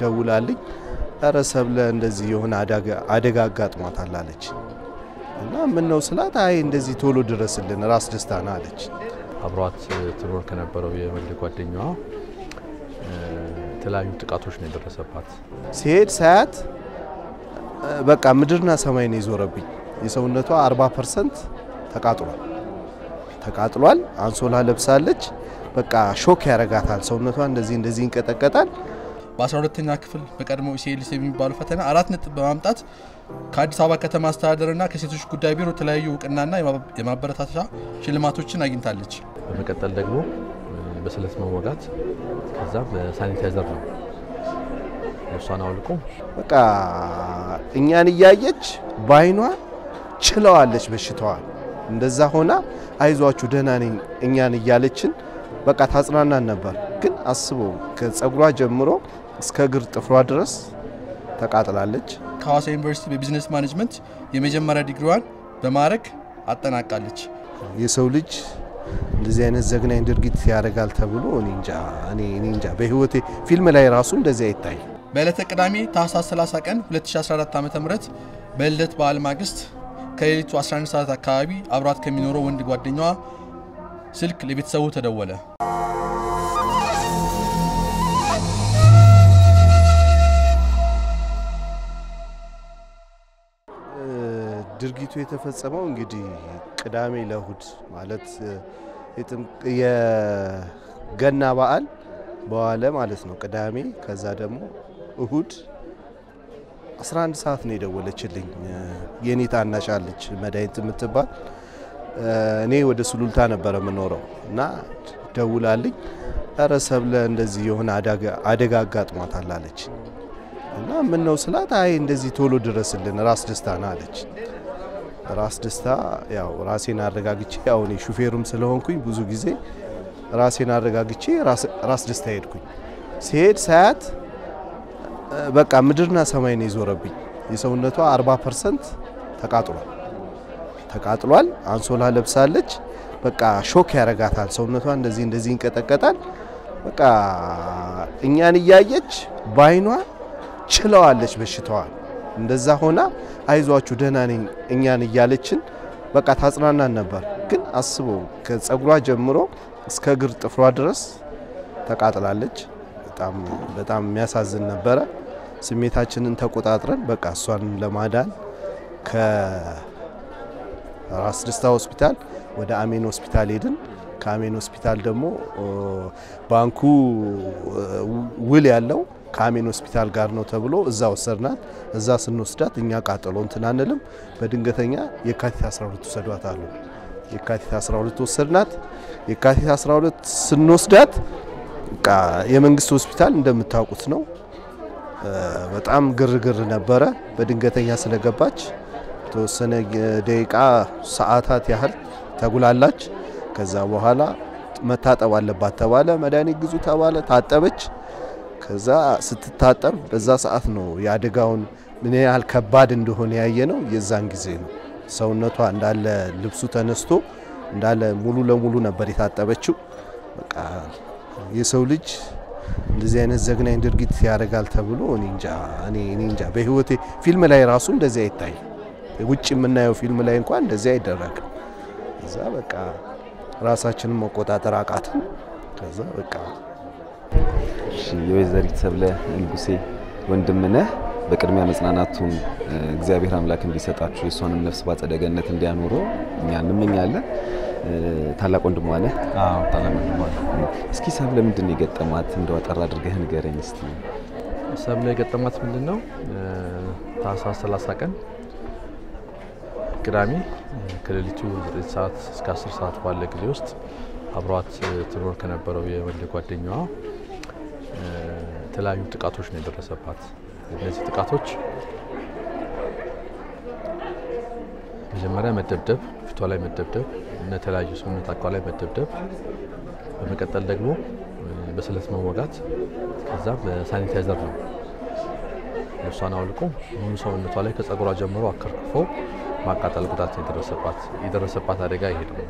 ደውላልኝ ኧረ ሰብለ እንደዚህ የሆነ አደጋ አጋጥሟታል አለች እና ምን ነው ስላት አይ እንደዚህ ቶሎ ድረስልን ራስ ደስታ ና አለች። አብሯት ትኖር ከነበረው የወንድ ጓደኛዋ የተለያዩ ጥቃቶች ነው የደረሰባት። ስሄድ ሳያት በቃ ምድርና ሰማይ ነው የዞረብኝ። የሰውነቷ 40 ፐርሰንት ተቃጥሏል ተቃጥሏል። አንሶላ ለብሳለች። በቃ ሾክ ያረጋታል። ሰውነቷ እንደዚህ እንደዚህ ይንቀጠቀጣል። በ12ተኛ ክፍል በቀድሞ ሲኤልሲ የሚባለው ፈተና አራት ነጥብ በማምጣት ከአዲስ አበባ ከተማ አስተዳደርና ከሴቶች ጉዳይ ቢሮ የተለያዩ እውቅናና የማበረታቻ ሽልማቶችን አግኝታለች። በመቀጠል ደግሞ በስለት መወጋት ከዛ በሳኒታይዘር ነው ልብሷን አውልቆ በቃ እኛን እያየች በአይኗ ችለዋለች በሽታዋን። እንደዛ ሆና አይዟችሁ ደህና ነኝ እኛን እያለችን በቃ ታጽናናን ነበር። ግን አስበው ከጸጉሯ ጀምሮ እስከ እግር ጥፍሯ ድረስ ተቃጥላለች። ከሐዋሳ ዩኒቨርሲቲ በ business management የመጀመሪያ ዲግሪዋን በማዕረግ አጠናቃለች። የሰው ልጅ እንደዚህ አይነት ዘግናኝ ድርጊት ያደርጋል ተብሎ እኔ እንጃ እኔ እንጃ በህይወቴ ፊልም ላይ ራሱ እንደዚህ አይታይ። በዕለተ ቅዳሜ ታህሳስ 30 ቀን 2014 ዓ ም በልደት በዓል ማግስት ከሌሊቱ 11 ሰዓት አካባቢ አብሯት ከሚኖረው ወንድ ጓደኛዋ ስልክ ለቤተሰቡ ተደወለ። ድርጊቱ የተፈጸመው እንግዲህ ቅዳሜ ለእሁድ ማለት የገና በዓል በዋለ ማለት ነው። ቅዳሜ ከዛ ደግሞ እሁድ 11 ሰዓት ነው የደወለችልኝ። የኔ ታናሽ አለች መድኃኒት የምትባል እኔ ወደ ሱሉልታ ነበረ የምኖረው እና ደውላልኝ ኧረ ሰብለ እንደዚህ የሆነ አደጋ አጋጥሟታል አለች እና ምን ነው ስላት አይ እንደዚህ ቶሎ ድረስልን ራስ ደስታ ና አለች። ራስ ደስታ ያው ራሴን አረጋግቼ እኔ ሹፌሩም ስለሆንኩኝ ብዙ ጊዜ ራሴን አረጋግቼ ራስ ደስታ ሄድኩኝ። ስሄድ ሳያት በቃ ምድርና ሰማይ ነው የዞረብኝ። የሰውነቷ 40 ፐርሰንት ተቃጥሏል ተቃጥሏል። አንሶላ ለብሳለች። በቃ shock ያረጋታል። ሰውነቷ እንደዚህ እንደዚህ ይንቀጠቀጣል። በቃ እኛን እያየች በአይኗ ችለዋለች በሽታዋን። እንደዛ ሆና አይዟችሁ ደህና ነኝ እኛን እያለችን በቃ ታጽናናን ነበር። ግን አስበው ከጸጉሯ ጀምሮ እስከ እግር ጥፍሯ ድረስ ተቃጥላለች። በጣም በጣም የሚያሳዝን ነበረ። ስሜታችንን ተቆጣጥረን በቃ እሷን ለማዳን ከራስ ደስታ ሆስፒታል ወደ አሜን ሆስፒታል ሄድን። ከአሜን ሆስፒታል ደግሞ ባንኩ ውል ያለው ከአሜን ሆስፒታል ጋር ነው ተብሎ እዛ ወሰድናት። እዛ ስንወስዳት እኛ ቃጠሎ እንትን አንልም፣ በድንገተኛ የካቲት 12 ውሰዷት አሉ። የካቲት 12 ወሰድናት። የካቲት 12 ስንወስዳት የመንግስት ሆስፒታል እንደምታውቁት ነው። በጣም ግርግር ነበረ። በድንገተኛ ስለገባች የተወሰነ ደቂቃ ሰዓታት ያህል ተጉላላች። ከዛ በኋላ መታጠብ አለባት ተባለ። መድኃኒት ግዙ ተባለ። ታጠበች። ከዛ ስትታጠብ በዛ ሰዓት ነው የአደጋውን ምን ያህል ከባድ እንደሆነ ያየ ነው። የዛን ጊዜ ነው ሰውነቷ እንዳለ ልብሱ ተነስቶ እንዳለ ሙሉ ለሙሉ ነበር የታጠበችው። በቃ የሰው ልጅ እንደዚህ አይነት ዘግናኝ ድርጊት ያደርጋል ተብሎ እኔ እንጃ እኔ እንጃ በህይወቴ ፊልም ላይ ራሱ እንደዚህ አይታይ። ውጭ የምናየው ፊልም ላይ እንኳን እንደዚህ አይደረግም። እዛ በቃ ራሳችንን መቆጣጠር አቃተን። ከዛ በቃ የወይዘሪት ሰብለ ንጉሴ ወንድም ነህ። በቅድሚያ መጽናናቱን እግዚአብሔር አምላክ እንዲሰጣችሁ የእሷንም ነፍስ ባጸደ ገነት እንዲያኖረው እኛ እንመኛለን። ታላቅ ወንድሟ ነህ። አዎ ታላቅ ወንድሟ እስኪ ሰብለ ምንድን ነው የገጠማት? እንደው አጠር አድርገህ ንገረኝ እስቲ። ሰብለ የገጠማት ምንድን ነው? ታህሳስ 30 ቀን ቅዳሜ ከሌሊቱ 9 ሰዓት እስከ 10 ሰዓት ባለ ጊዜ ውስጥ አብሯት ትኖር ከነበረው የወንድ ጓደኛዋ የተለያዩ ጥቃቶች ነው የደረሰባት። እነዚህ ጥቃቶች መጀመሪያ መደብደብ፣ ፊቷ ላይ መደብደብ እና የተለያዩ ሰውነት አካል ላይ መደብደብ፣ በመቀጠል ደግሞ በስለት መወጋት፣ ከዛ በሳኒታይዘር ነው ልብሷን አውልቆ ሙሉ ሰውነቷ ላይ ከጸጉሯ ጀምሮ አከርክፎ ማቃጠል ጉዳት የደረሰባት የደረሰባት አደጋ ይሄ ነው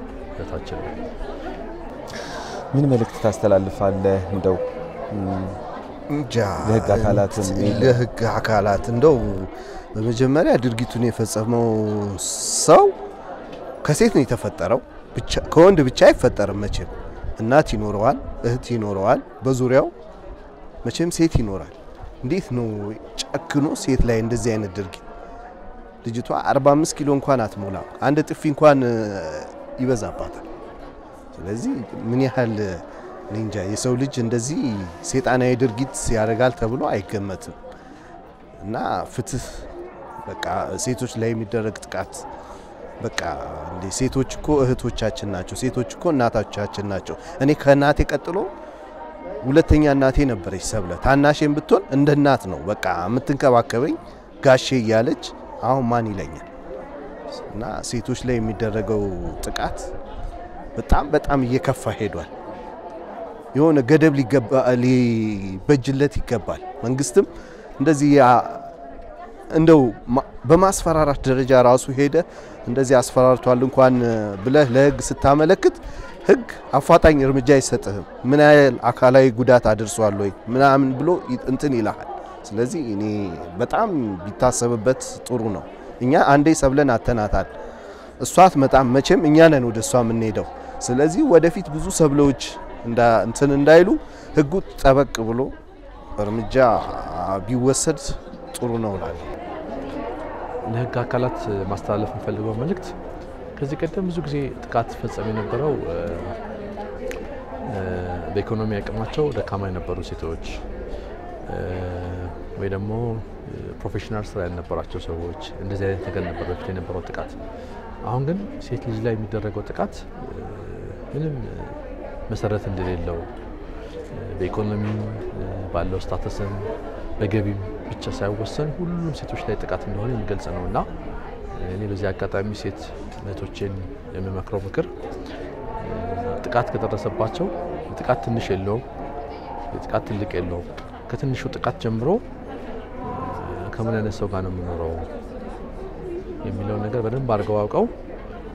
ምን መልእክት ታስተላልፋለህ? እንደው ለህግ አካላት እንደው በመጀመሪያ ድርጊቱን የፈጸመው ሰው ከሴት ነው የተፈጠረው። ብቻ ከወንድ ብቻ አይፈጠርም መቼም። እናት ይኖረዋል፣ እህት ይኖረዋል፣ በዙሪያው መቼም ሴት ይኖራል። እንዴት ነው ጨክኖ ሴት ላይ እንደዚህ አይነት ድርጊት? ልጅቷ 45 ኪሎ እንኳን አትሞላም። አንድ ጥፊ እንኳን ይበዛባታል። ስለዚህ ምን ያህል እንጃ የሰው ልጅ እንደዚህ ሴጣናዊ ድርጊት ያደርጋል ተብሎ አይገመትም። እና ፍትህ በቃ ሴቶች ላይ የሚደረግ ጥቃት በቃ እንዴ ሴቶች እኮ እህቶቻችን ናቸው። ሴቶች እኮ እናቶቻችን ናቸው። እኔ ከእናቴ ቀጥሎ ሁለተኛ እናቴ ነበረች ሰብለ። ታናሼን ብትሆን እንደ እናት ነው በቃ የምትንከባከበኝ ጋሼ እያለች አሁን ማን ይለኛል? እና ሴቶች ላይ የሚደረገው ጥቃት በጣም በጣም እየከፋ ሄዷል። የሆነ ገደብ ሊበጅለት ይገባል። መንግስትም እንደዚህ እንደው በማስፈራራት ደረጃ ራሱ ሄደ እንደዚህ አስፈራርቷል እንኳን ብለህ ለህግ ስታመለክት ህግ አፋጣኝ እርምጃ አይሰጥህም። ምን ያህል አካላዊ ጉዳት አድርሷል ወይ ምናምን ብሎ እንትን ይልሃል። ስለዚህ እኔ በጣም ቢታሰብበት ጥሩ ነው። እኛ አንዴ ሰብለን አተናታል። እሷ አትመጣም መቼም እኛ ነን ወደ እሷ የምንሄደው። ስለዚህ ወደፊት ብዙ ሰብሎች እንትን እንዳይሉ ህጉ ጠበቅ ብሎ እርምጃ ቢወሰድ ጥሩ ነው እላለሁ። ለህግ አካላት ማስተላለፍ የምፈልገው መልእክት ከዚህ ቀደም ብዙ ጊዜ ጥቃት ሲፈጸም የነበረው በኢኮኖሚ አቅማቸው ደካማ የነበሩ ሴቶች ወይ ደግሞ professional ስራ ያልነበራቸው ሰዎች እንደዚህ አይነት ነገር ነበር በፊት የነበረው ጥቃት። አሁን ግን ሴት ልጅ ላይ የሚደረገው ጥቃት ምንም መሰረት እንደሌለው በኢኮኖሚም ባለው ስታተስም በገቢም ብቻ ሳይወሰን ሁሉም ሴቶች ላይ ጥቃት እንደሆነ የሚገልጽ ነው እና እኔ በዚህ አጋጣሚ ሴት እህቶቼን የምመክረው ምክር ጥቃት ከደረሰባቸው ጥቃት ትንሽ የለውም፣ ጥቃት ትልቅ የለውም። ከትንሹ ጥቃት ጀምሮ ከምን አይነት ሰው ጋር ነው የምኖረው የሚለውን ነገር በደንብ አድርገው አውቀው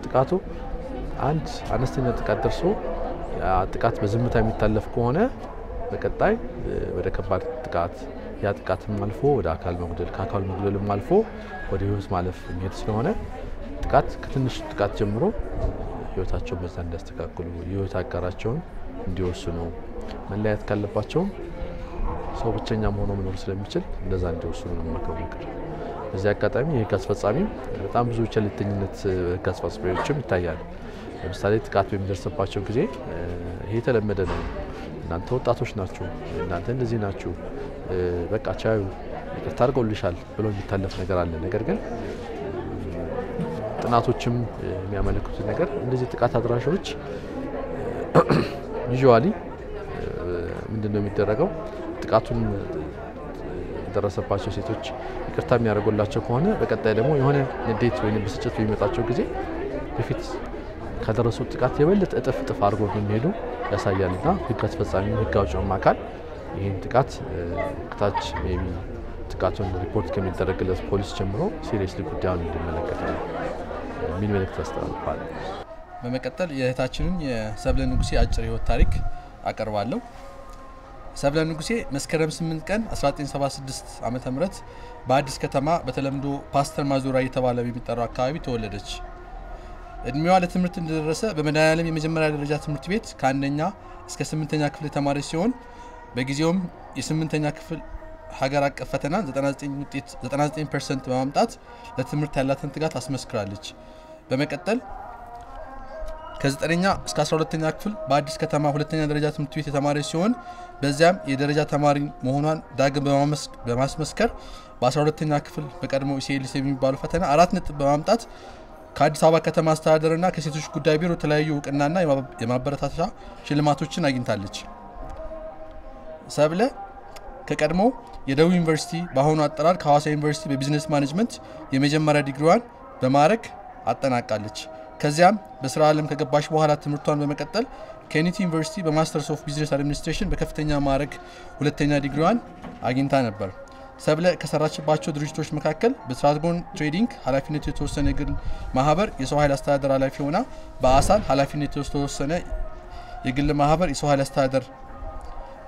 ጥቃቱ አንድ አነስተኛ ጥቃት ደርሶ ጥቃት በዝምታ የሚታለፍ ከሆነ በቀጣይ ወደ ከባድ ጥቃት ያ ጥቃትም አልፎ ወደ አካል መጉደል ከአካል መጉደልም አልፎ ወደ ሕይወት ማለፍ የሚሄድ ስለሆነ ጥቃት ከትንሽ ጥቃት ጀምሮ ሕይወታቸውን በዛ እንዲያስተካክሉ የሕይወት አጋራቸውን እንዲወስኑ መለያየት ካለባቸውም ሰው ብቸኛ ሆኖ መኖር ስለሚችል እንደዛ እንዲወስኑ ነው የምመክረው ምክር። በዚህ አጋጣሚ የህግ አስፈጻሚም በጣም ብዙ ቸልተኝነት ህግ አስፈጻሚዎችም ይታያል። ለምሳሌ ጥቃት በሚደርስባቸው ጊዜ ይሄ የተለመደ ነው፣ እናንተ ወጣቶች ናችሁ፣ እናንተ እንደዚህ ናችሁ፣ በቃ ቻዪ ይቅርታ አድርገውልሻል ብሎ የሚታለፍ ነገር አለ። ነገር ግን ጥናቶችም የሚያመለክቱት ነገር እንደዚህ ጥቃት አድራሾች usually ምንድን ነው የሚደረገው ጥቃቱን የደረሰባቸው ሴቶች ይቅርታ የሚያደርጉላቸው ከሆነ በቀጣይ ደግሞ የሆነ ንዴት ወይም ብስጭት በሚመጣቸው ጊዜ በፊት ከደረሱት ጥቃት የበለጠ እጥፍ እጥፍ አድርጎ እንደሚሄዱ ያሳያል እና ህግ አስፈጻሚ ህግ አውጪውም አካል ይህን ጥቃት ከታች ጥቃቱን ሪፖርት ከሚደረግለት ፖሊስ ጀምሮ seriously ጉዳዩን እንዲመለከት ነው መልእክት ያስተላልፋል። በመቀጠል የእህታችንን የሰብለ ንጉሴ አጭር ህይወት ታሪክ አቀርባለሁ። ሰብለ ንጉሴ መስከረም 8 ቀን 1976 ዓ ም በአዲስ ከተማ በተለምዶ ፓስተር ማዞራ እየተባለ በሚጠራው አካባቢ ተወለደች። እድሜዋ ለትምህርት እንደደረሰ በመድኃኔዓለም የመጀመሪያ ደረጃ ትምህርት ቤት ከአንደኛ እስከ ስምንተኛ ክፍል የተማረች ሲሆን በጊዜውም የስምንተኛ ክፍል ሀገር አቀፍ ፈተና 99 ውጤት 99 ፐርሰንት በማምጣት ለትምህርት ያላትን ትጋት አስመስክራለች። በመቀጠል ከ9ኛ እስከ 12ኛ ክፍል በአዲስ ከተማ ሁለተኛ ደረጃ ትምህርት ቤት የተማረች ሲሆን በዚያም የደረጃ ተማሪ መሆኗን ዳግም በማስመስከር በ12ኛ ክፍል በቀድሞ ESLC የሚባለው ፈተና አራት ነጥብ በማምጣት ከአዲስ አበባ ከተማ አስተዳደርና ከሴቶች ጉዳይ ቢሮ የተለያዩ እውቅናና የማ- የማበረታቻ ሽልማቶችን አግኝታለች። ሰብለ ከቀድሞ የደቡብ ዩኒቨርሲቲ በአሁኑ አጠራር ከሐዋሳ ዩኒቨርሲቲ በ business management የመጀመሪያ ዲግሪዋን በማዕረግ አጠናቃለች። ከዚያም በስራ ዓለም ከገባች በኋላ ትምህርቷን በመቀጠል ከዩኒቲ ዩኒቨርሲቲ በ masters of business administration በከፍተኛ ማዕረግ ሁለተኛ ዲግሪዋን አግኝታ ነበር። ሰብለ ከሰራችባቸው ድርጅቶች መካከል በትራንስጎን ትሬዲንግ ኃላፊነቱ የተወሰነ የግል ማህበር የሰው ኃይል አስተዳደር ኃላፊ ሆና በአሳል ኃላፊነቱ የተወሰነ የግል ማህበር የሰው ኃይል አስተዳደር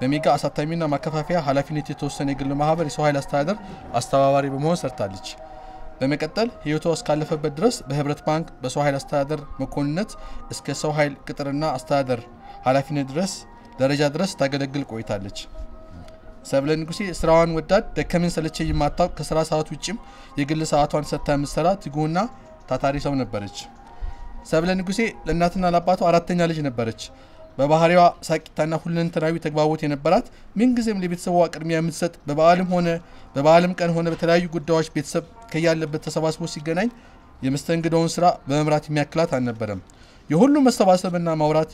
በሜጋ አሳታሚና ማከፋፈያ ኃላፊነት የተወሰነ የግል ማህበር የሰው ኃይል አስተዳደር አስተባባሪ በመሆን ሰርታለች። በመቀጠል ህይወቷ እስካለፈበት ድረስ በህብረት ባንክ በሰው ኃይል አስተዳደር መኮንነት እስከ ሰው ኃይል ቅጥርና አስተዳደር ኃላፊነት ድረስ ደረጃ ድረስ ታገለግል ቆይታለች። ሰብለ ንጉሴ ስራዋን ወዳድ ደከመኝ ሰለቸኝ የማታውቅ ከስራ ሰዓት ውጭም የግል ሰዓቷን ሰጥታ የምትሰራ ትጉና ታታሪ ሰው ነበረች። ሰብለ ንጉሴ ለእናትና ለአባቷ አራተኛ ልጅ ነበረች። በባህሪዋ ሳቂታና ሁለንተናዊ ተግባቦት የነበራት ምንጊዜም ለቤተሰቧ ቅድሚያ የምትሰጥ በበዓልም ሆነ በበዓልም ቀን ሆነ በተለያዩ ጉዳዮች ቤተሰብ ከያለበት ተሰባስቦ ሲገናኝ የመስተንግዶውን ስራ በመምራት የሚያክላት አልነበረም። የሁሉም መሰባሰብና ማውራት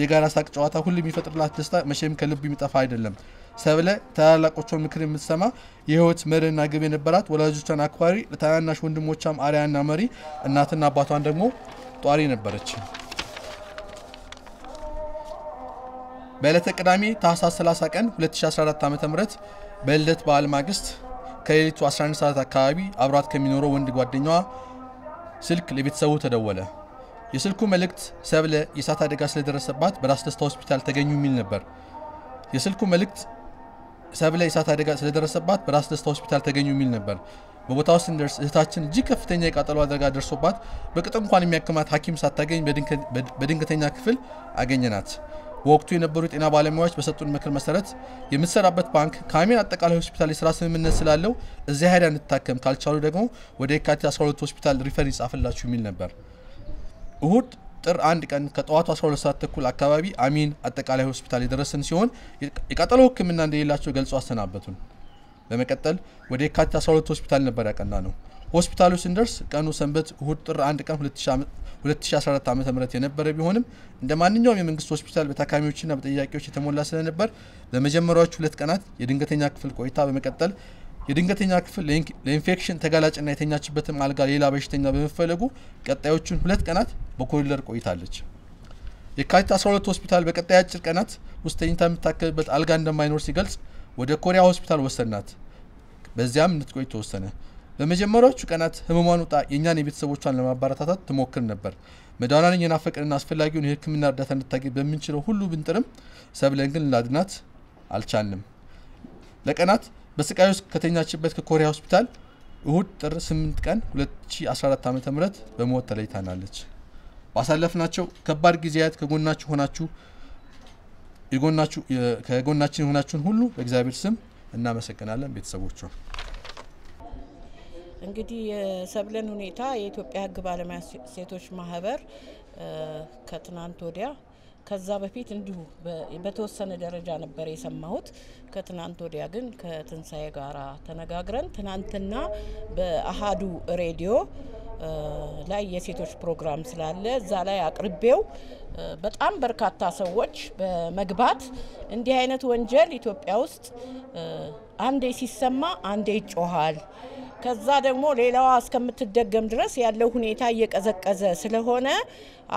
የጋራ ሳቅ ጨዋታ ሁሉ የሚፈጥርላት ደስታ መቼም ከልብ የሚጠፋ አይደለም። ሰብለ ታላላቆቿን ምክር የምትሰማ የህይወት መርህና ግብ የነበራት ወላጆቿን አክባሪ፣ ለታናናሽ ወንድሞቿም አርያና መሪ፣ እናትና አባቷን ደግሞ ጧሪ ነበረች። በዕለተ ቅዳሜ ታህሳስ 30 ቀን 2014 ዓ ም በልደት በዓል ማግስት ከሌሊቱ 11 ሰዓት አካባቢ አብሯት ከሚኖረው ወንድ ጓደኛዋ ስልክ ለቤተሰቡ ተደወለ። የስልኩ መልእክት ሰብለ የእሳት አደጋ ስለደረሰባት በራስ ደስታ ሆስፒታል ተገኙ የሚል ነበር። የስልኩ መልእክት ሰብለ የእሳት አደጋ ስለደረሰባት በራስ ደስታ ሆስፒታል ተገኙ የሚል ነበር። በቦታው ስንደርስ እህታችን እጅግ ከፍተኛ የቃጠሎ አደጋ ደርሶባት በቅጥ እንኳን የሚያክማት ሐኪም ሳታገኝ በድንገተኛ ክፍል አገኘናት። በወቅቱ የነበሩ የጤና ባለሙያዎች በሰጡን ምክር መሰረት የምትሰራበት ባንክ ከአሚን አጠቃላይ ሆስፒታል የስራ ስምምነት ስላለው እዚያ ሄዳ እንድታከም ካልቻሉ ደግሞ ወደ የካቲት 12 ሆስፒታል refer ይጻፍላችሁ የሚል ነበር። እሁድ ጥር አንድ ቀን ከጠዋቱ 12 ሰዓት ተኩል አካባቢ አሚን አጠቃላይ ሆስፒታል የደረስን ሲሆን የቃጠሎ ሕክምና እንደሌላቸው ገልጾ አሰናበቱን። በመቀጠል ወደ የካቲት 12 ሆስፒታል ነበር ያቀናነው። ሆስፒታሉ ስንደርስ ቀኑ ሰንበት እሁድ ጥር 1 ቀን 2014 ዓ ም የነበረ ቢሆንም እንደ ማንኛውም የመንግስት ሆስፒታል በታካሚዎችና በጠያቂዎች የተሞላ ስለነበር በመጀመሪያዎቹ ሁለት ቀናት የድንገተኛ ክፍል ቆይታ በመቀጠል የድንገተኛ ክፍል ለኢንፌክሽን ተጋላጭና የተኛችበትም አልጋ ሌላ በሽተኛ በመፈለጉ ቀጣዮቹን ሁለት ቀናት በኮሪደር ቆይታለች። የካቲት 12 ሆስፒታል በቀጣይ አጭር ቀናት ውስጥ ተኝታ የምታከምበት አልጋ እንደማይኖር ሲገልጽ ወደ ኮሪያ ሆስፒታል ወሰናት። በዚያም እንድትቆይ ተወሰነ። በመጀመሪያዎቹ ቀናት ህመሟን ውጣ የእኛን የቤተሰቦቿን ለማበረታታት ትሞክር ነበር። መድኃኒቷን እየናፈቅንና አስፈላጊውን የሕክምና እርዳታ እንድታገኝ በምንችለው ሁሉ ብንጥርም ሰብለን ግን ላድናት አልቻልንም። ለቀናት በስቃይ ውስጥ ከተኛችበት ከኮሪያ ሆስፒታል እሁድ ጥር 8 ቀን 2014 ዓ ም በሞት ተለይታናለች። ባሳለፍናቸው ከባድ ጊዜያት ከጎናችሁ ሆናችሁ ከጎናችን የሆናችሁን ሁሉ በእግዚአብሔር ስም እናመሰግናለን። ቤተሰቦቿ እንግዲህ የሰብለን ሁኔታ የኢትዮጵያ ሕግ ባለሙያ ሴቶች ማህበር ከትናንት ወዲያ ከዛ በፊት እንዲሁ በተወሰነ ደረጃ ነበር የሰማሁት። ከትናንት ወዲያ ግን ከትንሳኤ ጋራ ተነጋግረን ትናንትና በአሃዱ ሬዲዮ ላይ የሴቶች ፕሮግራም ስላለ እዛ ላይ አቅርቤው በጣም በርካታ ሰዎች በመግባት እንዲህ አይነት ወንጀል ኢትዮጵያ ውስጥ አንዴ ሲሰማ አንዴ ይጮሃል ከዛ ደግሞ ሌላዋ እስከምትደገም ድረስ ያለው ሁኔታ እየቀዘቀዘ ስለሆነ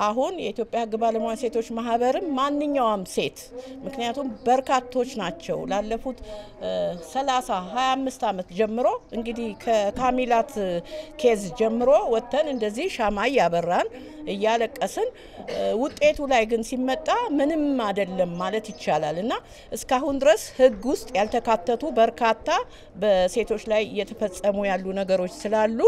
አሁን የኢትዮጵያ ሕግ ባለሙያ ሴቶች ማህበርም ማንኛውም ሴት ምክንያቱም በርካቶች ናቸው። ላለፉት 30 25 ዓመት ጀምሮ እንግዲህ ከካሚላት ኬዝ ጀምሮ ወጥተን እንደዚህ ሻማ እያበራን እያለቀስን ውጤቱ ላይ ግን ሲመጣ ምንም አይደለም ማለት ይቻላል። እና እስካሁን ድረስ ሕግ ውስጥ ያልተካተቱ በርካታ በሴቶች ላይ እየተፈጸሙ ያሉ ነገሮች ስላሉ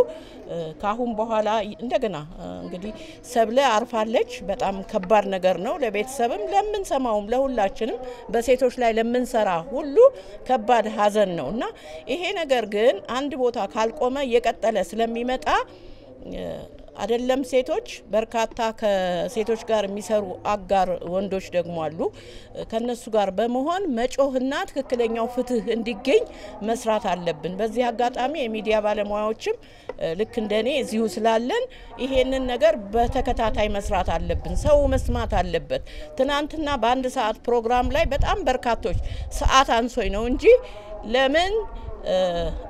ከአሁን በኋላ እንደገና እንግዲህ ሰብለ አርፋለች። በጣም ከባድ ነገር ነው ለቤተሰብም፣ ለምንሰማውም፣ ለሁላችንም በሴቶች ላይ ለምንሰራ ሁሉ ከባድ ሐዘን ነው እና ይሄ ነገር ግን አንድ ቦታ ካልቆመ እየቀጠለ ስለሚመጣ አይደለም ሴቶች በርካታ ከሴቶች ጋር የሚሰሩ አጋር ወንዶች ደግሞ አሉ። ከነሱ ጋር በመሆን መጮህና ትክክለኛው ፍትህ እንዲገኝ መስራት አለብን። በዚህ አጋጣሚ የሚዲያ ባለሙያዎችም ልክ እንደኔ እዚሁ ስላለን ይሄንን ነገር በተከታታይ መስራት አለብን። ሰው መስማት አለበት። ትናንትና በአንድ ሰዓት ፕሮግራም ላይ በጣም በርካቶች ሰዓት አንሶኝ ነው እንጂ ለምን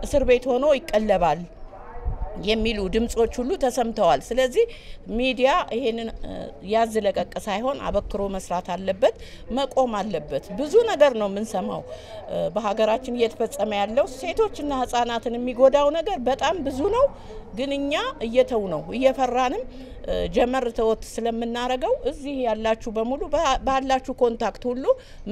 እስር ቤት ሆኖ ይቀለባል የሚሉ ድምጾች ሁሉ ተሰምተዋል። ስለዚህ ሚዲያ ይሄንን ያዝ ለቀቅ ሳይሆን አበክሮ መስራት አለበት፣ መቆም አለበት። ብዙ ነገር ነው የምንሰማው በሀገራችን እየተፈጸመ ያለው ሴቶችና ሕጻናትን የሚጎዳው ነገር በጣም ብዙ ነው። ግን እኛ እየተው ነው እየፈራንም ጀመር ተወት ስለምናረገው እዚህ ያላችሁ በሙሉ ባላችሁ contact ሁሉ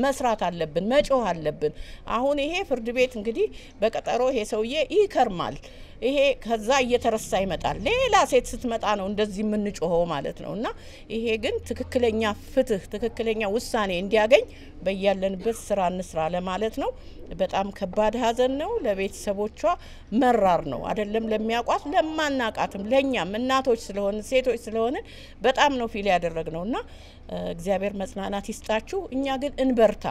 መስራት አለብን፣ መጮህ አለብን። አሁን ይሄ ፍርድ ቤት እንግዲህ በቀጠሮ ይሄ ሰውዬ ይከርማል። ይሄ ከዛ እየተረሳ ይመጣል። ሌላ ሴት ስትመጣ ነው እንደዚህ የምንጮኸው ማለት ነው። እና ይሄ ግን ትክክለኛ ፍትህ፣ ትክክለኛ ውሳኔ እንዲያገኝ በያለንበት ስራ እንስራ ለማለት ነው። በጣም ከባድ ሐዘን ነው። ለቤተሰቦቿ መራር ነው አይደለም፣ ለሚያውቋት ለማናቃትም፣ ለእኛም እናቶች ስለሆን ሴቶች ስለሆንን በጣም ነው feel ያደረግነው እና እግዚአብሔር መጽናናት ይስጣችሁ። እኛ ግን እንበርታ።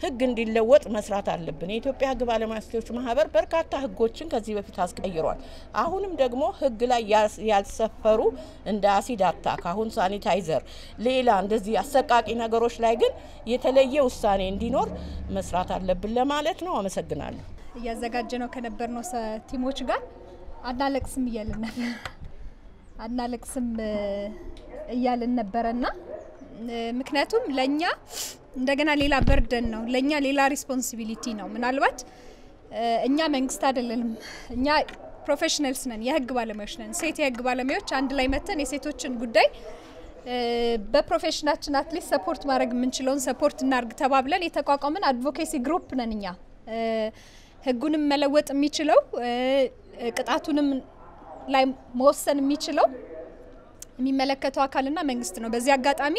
ህግ እንዲለወጥ መስራት አለብን። የኢትዮጵያ ህግ ባለሙያ ሴቶች ማህበር በርካታ ህጎችን ከዚህ በፊት አስቀይሯል። አሁንም ደግሞ ህግ ላይ ያልሰፈሩ እንደ acid attack፣ አሁን ሳኒታይዘር፣ ሌላ እንደዚህ አሰቃቂ ነገሮች ላይ ግን የተለየ ውሳኔ እንዲኖር መስራት አለብን ለማለት ነው። አመሰግናለሁ። እያዘጋጀ ነው ከነበርነው team ኦች ጋር አናለቅስም እያልን ነበር አናለቅስም እያልን ነበረና ምክንያቱም ለእኛ እንደገና ሌላ burden ነው፣ ለእኛ ሌላ responsibility ነው። ምናልባት እኛ መንግስት አይደለንም፣ እኛ professionals ነን፣ የህግ ባለሙያዎች ነን። ሴት የህግ ባለሙያዎች አንድ ላይ መተን የሴቶችን ጉዳይ በ profession ኣችን at least support ማድረግ የምንችለውን support እናርግ ተባብለን የተቋቋምን advocacy group ነን። እኛ ህጉንም መለወጥ የሚችለው ቅጣቱንም ላይ መወሰን የሚችለው የሚመለከተው አካልና መንግስት ነው። በዚህ አጋጣሚ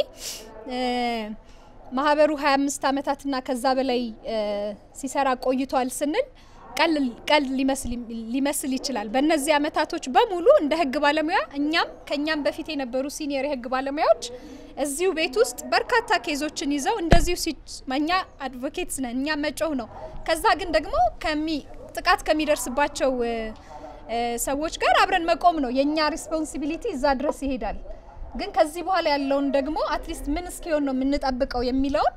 ማህበሩ 25 ዓመታትና ከዛ በላይ ሲሰራ ቆይቷል ስንል ቀላል ሊመስል ይችላል። በእነዚህ አመታቶች በሙሉ እንደ ህግ ባለሙያ እኛም ከኛም በፊት የነበሩ senior የህግ ባለሙያዎች እዚሁ ቤት ውስጥ በርካታ case ኦችን ይዘው እንደዚሁ እኛ advocates ነን፣ እኛ መጮህ ነው። ከዛ ግን ደግሞ ጥቃት ከሚደርስባቸው ሰዎች ጋር አብረን መቆም ነው የእኛ responsibility፣ እዛ ድረስ ይሄዳል። ግን ከዚህ በኋላ ያለውን ደግሞ at least ምን እስኪሆን ነው የምንጠብቀው የሚለውን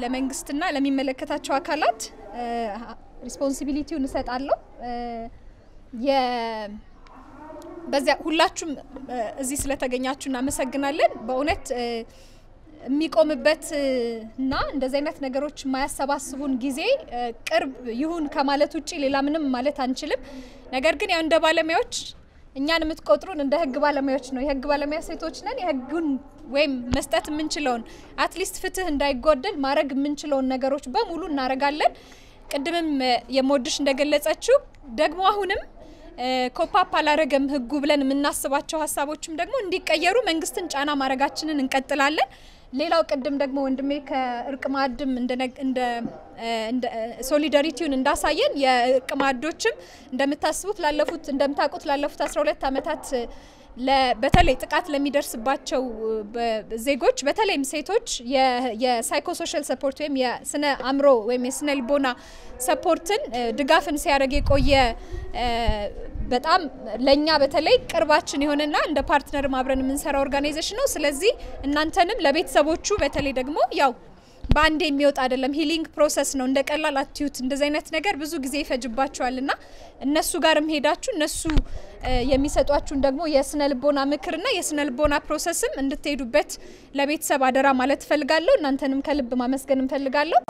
ለመንግስትና ለሚመለከታቸው አካላት responsibility ውን እሰጣለሁ። በዚያ ሁላችሁም እዚህ ስለተገኛችሁ እናመሰግናለን። በእውነት የሚቆምበት እና እንደዚህ አይነት ነገሮች የማያሰባስቡን ጊዜ ቅርብ ይሁን ከማለት ውጭ ሌላ ምንም ማለት አንችልም። ነገር ግን ያው እንደ ባለሙያዎች እኛን የምትቆጥሩን እንደ ህግ ባለሙያዎች ነው። የህግ ባለሙያ ሴቶች ነን። የህጉን ወይም መስጠት የምንችለውን at least ፍትህ እንዳይጓደል ማድረግ የምንችለውን ነገሮች በሙሉ እናደርጋለን። ቅድምም የምወድሽ እንደገለጸችው ደግሞ አሁንም cope up አላረገም ህጉ ብለን የምናስባቸው ሀሳቦችም ደግሞ እንዲቀየሩ መንግስትን ጫና ማድረጋችንን እንቀጥላለን። ሌላው ቅድም ደግሞ ወንድሜ ከእርቅ ማዕድም እንደ solidarity ውን እንዳሳየን የእርቅ ማዕዶችም እንደምታስቡት ላለፉት እንደምታውቁት ላለፉት 12 ዓመታት በተለይ ጥቃት ለሚደርስባቸው ዜጎች በተለይም ሴቶች የ psychosocial support ወይም የስነ አእምሮ ወይም የስነ ልቦና support ን ድጋፍን ሲያደርግ የቆየ በጣም ለእኛ በተለይ ቅርባችን የሆነና እንደ partner አብረን የምንሰራ organization ነው። ስለዚህ እናንተንም ለቤተሰቦቹ በተለይ ደግሞ ያው በአንድ የሚወጣ አይደለም፣ healing process ነው። እንደ ቀላል አትዩት። እንደዚህ አይነት ነገር ብዙ ጊዜ ይፈጅባቸዋል እና እነሱ ጋርም ሄዳችሁ እነሱ የሚሰጧችሁን ደግሞ የስነ ልቦና ምክርና የስነ ልቦና process ም እንድትሄዱበት ለቤተሰብ አደራ ማለት እፈልጋለሁ። እናንተንም ከልብ ማመስገን እንፈልጋለሁ።